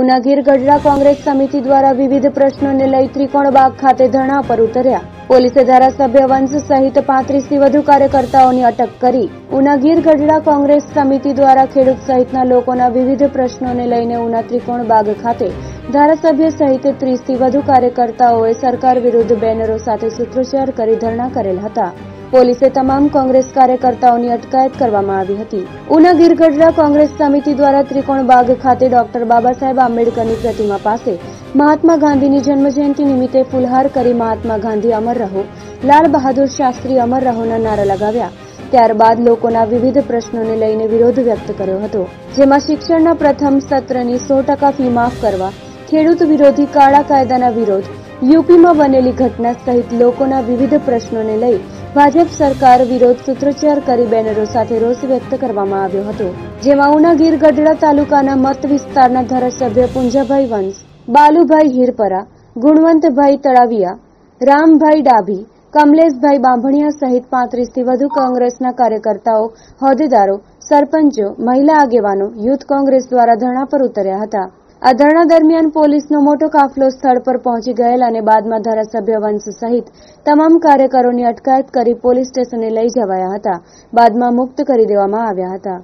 ઉનાગીર ગઢડા કોંગ્રેસ સમિતિ દ્વારા વિવિધ પ્રશ્નોને લઈ ત્રિકોણબાગ ખાતે ધરણા પર ઉતર્યા. પોલીસે ધારાસભ્ય વંશ સહિત પાંત્રીસથી વધુ કાર્યકર્તાઓની અટક કરી. ઉનાગીર ગઢડા કોંગ્રેસ સમિતિ દ્વારા ખેડૂત સહિતના લોકોના વિવિધ પ્રશ્નોને લઈને ઉના ત્રિકોણબાગ ખાતે ધારાસભ્ય સહિત ત્રીસથી વધુ કાર્યકર્તાઓએ સરકાર વિરુદ્ધ બેનરો સાથે સૂત્રોચ્ચાર કરી ધરણા કરેલ હતા. પોલીસે તમામ કોંગ્રેસ કાર્યકર્તાઓની અટકાયત કરવામાં આવી હતી. ઉના ગીરગઢડા કોંગ્રેસ સમિતિ દ્વારા ત્રિકોણ બાગ ખાતે ડોક્ટર બાબા સાહેબ આંબેડકરની પ્રતિમા પાસે મહાત્મા ગાંધીની જન્મજયંતિ નિમિત્તે ફુલહાર કરી મહાત્મા ગાંધી અમર રહો, લાલ બહાદુર શાસ્ત્રી અમર રહોના નારા લગાવ્યા. ત્યારબાદ લોકોના વિવિધ પ્રશ્નોને લઈને વિરોધ વ્યક્ત કર્યો હતો, જેમાં શિક્ષણના પ્રથમ સત્રની સો ટકા ફી માફ કરવા, ખેડૂત વિરોધી કાળા કાયદાના વિરોધ, યુપીમાં બનેલી ઘટના સહિત લોકોના વિવિધ પ્રશ્નોને લઈ ભાજપ સરકાર વિરોધ સૂત્રોચ્ચાર કરી બેનરો સાથે રોષ વ્યક્ત કરવામાં આવ્યો હતો, જેમાં ઉના ગીર ગઢડા તાલુકાના મત વિસ્તારના ધારાસભ્ય પુંજાભાઈ વંશ, બાલુભાઈ હિરપરા, ગુણવંતભાઈ તળાવિયા, રામભાઈ ડાભી, કમલેશભાઈ બાંભણિયા સહિત પાંત્રીસથી વધુ કોંગ્રેસના કાર્યકર્તાઓ, હોદ્દેદારો, સરપંચો, મહિલા આગેવાનો યુથ કોંગ્રેસ દ્વારા ધરણા પર ઉતર્યા હતા. આ ધરણા દરમિયાન પોલીસનો મોટો કાફલો સ્થળ પર પહોંચી ગયેલ અને બાદમાં ધારાસભ્ય વંશ સહિત તમામ કાર્યકરોની અટકાયત કરી પોલીસ સ્ટેશને લઈ જવાયા હતા. બાદમાં મુક્ત કરી દેવામાં આવ્યા હતા.